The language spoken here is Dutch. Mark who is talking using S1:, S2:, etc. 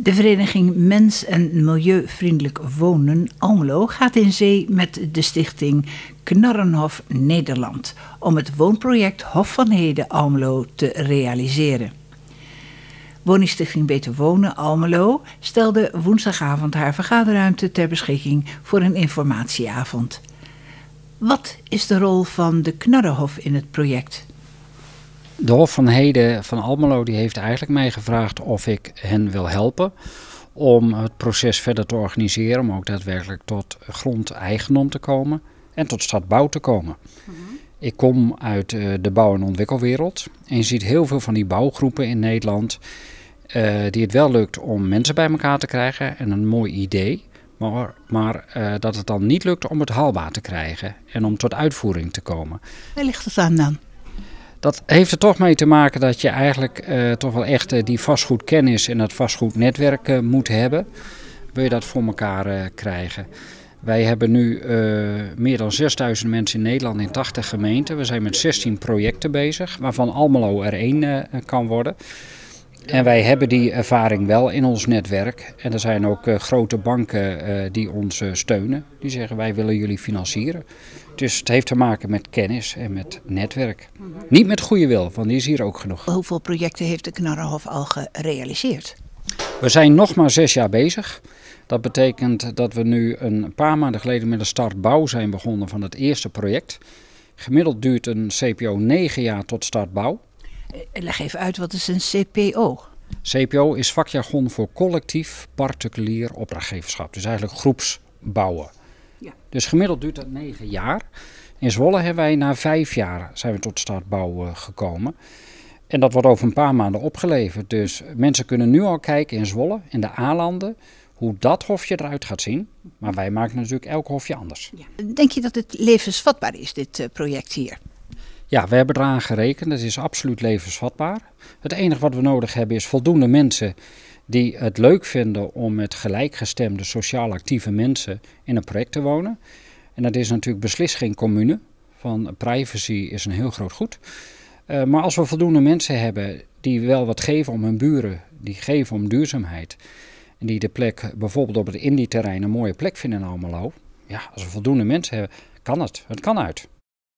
S1: De vereniging Mens en Milieuvriendelijk Wonen Almelo gaat in zee met de stichting Knarrenhof Nederland om het woonproject Hof van Heden Almelo te realiseren. Woningstichting Beter Wonen Almelo stelde woensdagavond haar vergaderruimte ter beschikking voor een informatieavond. Wat is de rol van de Knarrenhof in het project?
S2: De Hof van Heden van Almelo die heeft eigenlijk mij gevraagd of ik hen wil helpen om het proces verder te organiseren, om ook daadwerkelijk tot grondeigendom te komen en tot stadbouw te komen. Mhm. Ik kom uit eh, de bouw- en ontwikkelwereld en je ziet heel veel van die bouwgroepen in Nederland uh, die het wel lukt om mensen bij elkaar te krijgen en een mooi idee, maar, maar uh, dat het dan niet lukt om het haalbaar te krijgen en om tot uitvoering te komen.
S1: Waar ligt het aan dan?
S2: Dat heeft er toch mee te maken dat je eigenlijk uh, toch wel echt uh, die vastgoedkennis en dat vastgoednetwerk uh, moet hebben. Wil je dat voor elkaar krijgen? Wij hebben nu meer dan 6000 mensen in Nederland in 80 gemeenten. We zijn met 16 projecten bezig, waarvan Almelo er één kan worden. En wij hebben die ervaring wel in ons netwerk. En er zijn ook grote banken die ons steunen. Die zeggen wij willen jullie financieren. Dus het heeft te maken met kennis en met netwerk. -hmm. Niet met goede wil, want die is hier ook genoeg.
S1: Hoeveel projecten heeft de Knarrenhof al gerealiseerd?
S2: We zijn nog maar zes jaar bezig. Dat betekent dat we nu een paar maanden geleden met de start bouw zijn begonnen van het eerste project. Gemiddeld duurt een CPO negen jaar tot start bouw.
S1: Leg even uit, wat is een CPO?
S2: CPO is vakjargon voor collectief particulier opdrachtgeverschap. Dus eigenlijk groepsbouwen. Ja. Dus gemiddeld duurt dat negen jaar. In Zwolle hebben wij na vijf jaar zijn we tot startbouw uh, gekomen. En dat wordt over een paar maanden opgeleverd. Dus mensen kunnen nu al kijken in Zwolle, in de A-landen, hoe dat hofje eruit gaat zien. Maar wij maken natuurlijk elk hofje anders.
S1: Ja. Denk je dat het levensvatbaar is, dit uh, project hier?
S2: Ja, we hebben eraan gerekend. Het is absoluut levensvatbaar. Het enige wat we nodig hebben is voldoende mensen die het leuk vinden om met gelijkgestemde sociaal actieve mensen in een project te wonen. En dat is natuurlijk beslist geen commune, van privacy is een heel groot goed. Uh, maar als we voldoende mensen hebben die wel wat geven om hun buren, die geven om duurzaamheid, en die de plek bijvoorbeeld op het Indie-terrein een mooie plek vinden in Almelo, ja, als we voldoende mensen hebben, kan het. Het kan uit.